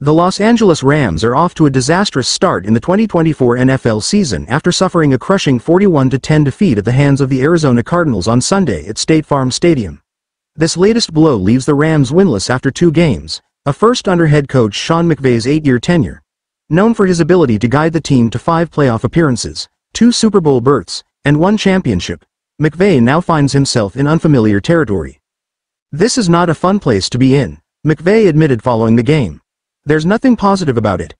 The Los Angeles Rams are off to a disastrous start in the 2024 NFL season after suffering a crushing 41-10 defeat at the hands of the Arizona Cardinals on Sunday at State Farm Stadium. This latest blow leaves the Rams winless after two games, a first under head coach Sean McVay's eight-year tenure. Known for his ability to guide the team to five playoff appearances, two Super Bowl berths, and one championship, McVay now finds himself in unfamiliar territory. This is not a fun place to be in, McVay admitted following the game. There's nothing positive about it.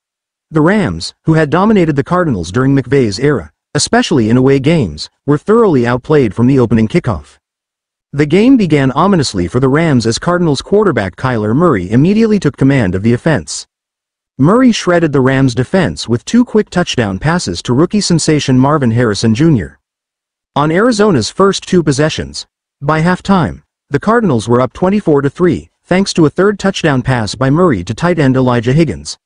The Rams, who had dominated the Cardinals during McVay's era, especially in away games, were thoroughly outplayed from the opening kickoff. The game began ominously for the Rams as Cardinals quarterback Kyler Murray immediately took command of the offense. Murray shredded the Rams' defense with two quick touchdown passes to rookie sensation Marvin Harrison Jr. On Arizona's first two possessions, by halftime, the Cardinals were up 24-3, thanks to a third touchdown pass by Murray to tight end Elijah Higgins.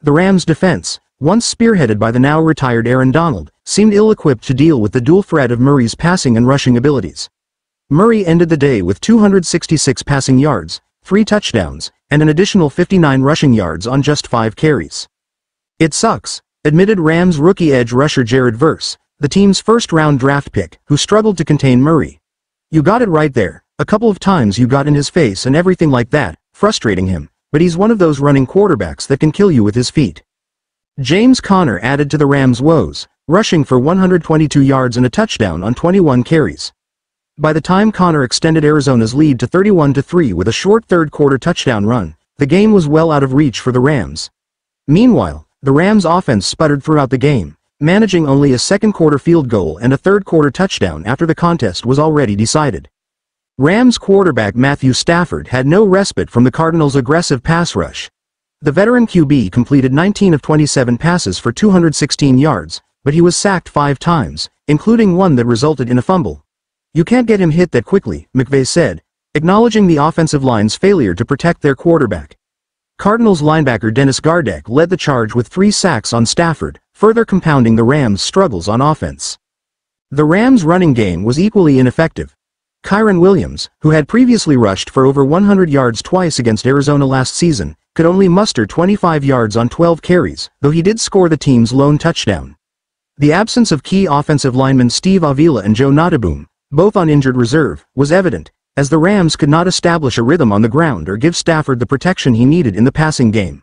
The Rams' defense, once spearheaded by the now retired Aaron Donald, seemed ill-equipped to deal with the dual threat of Murray's passing and rushing abilities. Murray ended the day with 266 passing yards, three touchdowns, and an additional 59 rushing yards on just five carries. It sucks, admitted Rams rookie edge rusher Jared Verse, the team's first-round draft pick, who struggled to contain Murray. You got it right there, a couple of times you got in his face and everything like that, frustrating him, but he's one of those running quarterbacks that can kill you with his feet. James Conner added to the Rams' woes, rushing for 122 yards and a touchdown on 21 carries. By the time Conner extended Arizona's lead to 31-3 with a short third-quarter touchdown run, the game was well out of reach for the Rams. Meanwhile, the Rams' offense sputtered throughout the game, managing only a second-quarter field goal and a third-quarter touchdown after the contest was already decided. Rams quarterback Matthew Stafford had no respite from the Cardinals' aggressive pass rush. The veteran QB completed 19 of 27 passes for 216 yards, but he was sacked five times, including one that resulted in a fumble. You can't get him hit that quickly, McVay said, acknowledging the offensive line's failure to protect their quarterback. Cardinals linebacker Dennis Gardeck led the charge with three sacks on Stafford, further compounding the Rams' struggles on offense. The Rams' running game was equally ineffective, Kyren Williams, who had previously rushed for over 100 yards twice against Arizona last season, could only muster 25 yards on 12 carries, though he did score the team's lone touchdown. The absence of key offensive linemen Steve Avila and Joe Noteboom, both on injured reserve, was evident, as the Rams could not establish a rhythm on the ground or give Stafford the protection he needed in the passing game.